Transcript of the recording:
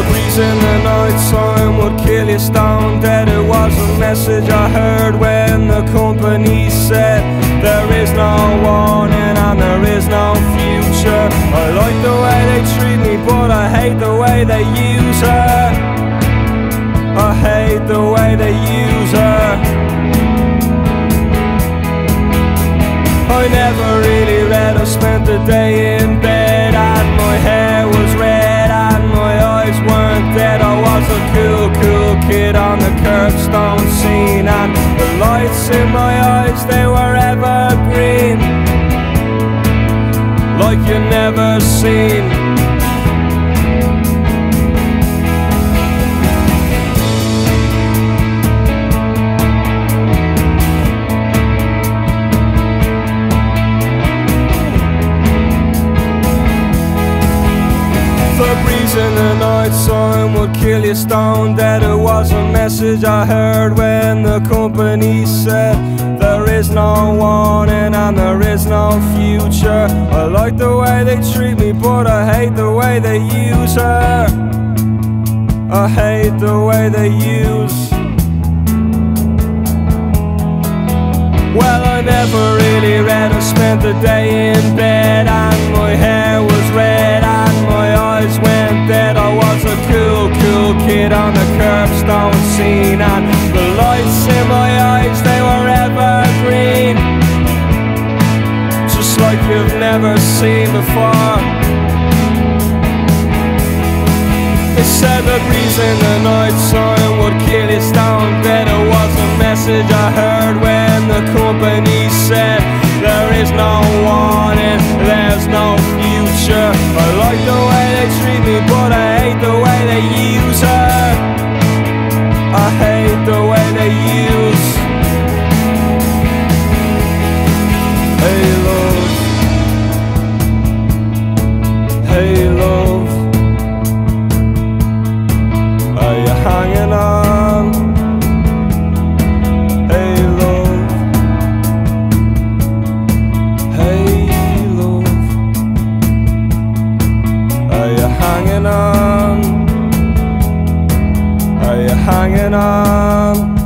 the breeze in the night time would kill you stone dead It was a message I heard when the company said There is no warning and there is no future. I like the way they treat me but I hate the way they use her. I hate the way they use her. I never really read or spent a day in in my eyes, they were evergreen. Like you never seen. Time would kill you stone dead. It was a message I heard when the company said there is no warning and there is no future. I like the way they treat me, but I hate the way they use her. I hate the way they use. Well, I never really read. I spent the day in bed and cool kid on the curbstone scene and the lights in my eyes, they were evergreen. Just like you've never seen before. They said the breeze in the night time Are you hanging on?